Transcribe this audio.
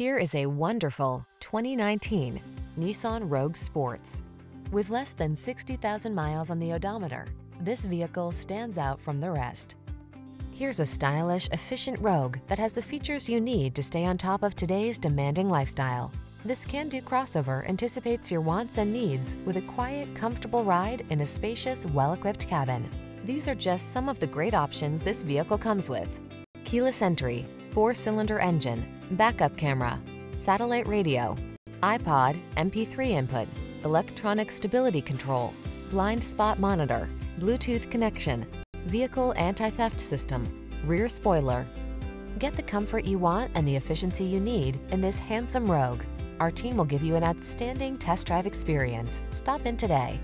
Here is a wonderful 2019 Nissan Rogue Sports. With less than 60,000 miles on the odometer, this vehicle stands out from the rest. Here's a stylish, efficient Rogue that has the features you need to stay on top of today's demanding lifestyle. This can-do crossover anticipates your wants and needs with a quiet, comfortable ride in a spacious, well-equipped cabin. These are just some of the great options this vehicle comes with. Keyless entry, four-cylinder engine, backup camera, satellite radio, iPod, MP3 input, electronic stability control, blind spot monitor, Bluetooth connection, vehicle anti-theft system, rear spoiler. Get the comfort you want and the efficiency you need in this handsome Rogue. Our team will give you an outstanding test drive experience. Stop in today.